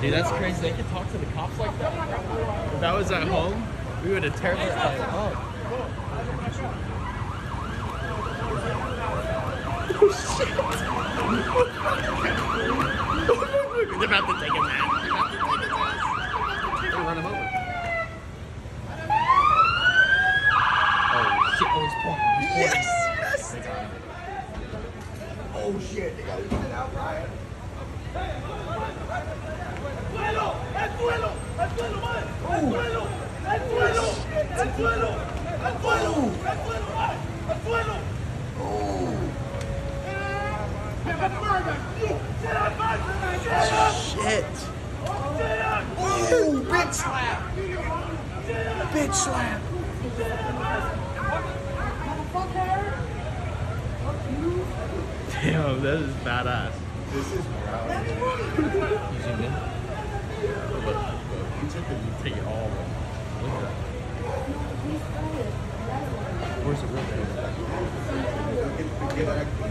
Dude, that's crazy. They could talk to the cops like that. If that was at home, we would have terrified them. Oh. They're about to take him out. They're about to take his ass. They're gonna run him over. Oh shit! Oh, he's pointing. He's pointing. Yes. They got him. Oh shit, they gotta get it out al suelo, mal, al suelo. Get the murder. You. Sit up, man, sit up, Shit. sit up, Ooh, bitch slap. Bitch slap. Damn, that is badass. This is brown. You zoomed in? Look, look. You took it, you take it all the way. Look at that. Where's the real Get, get,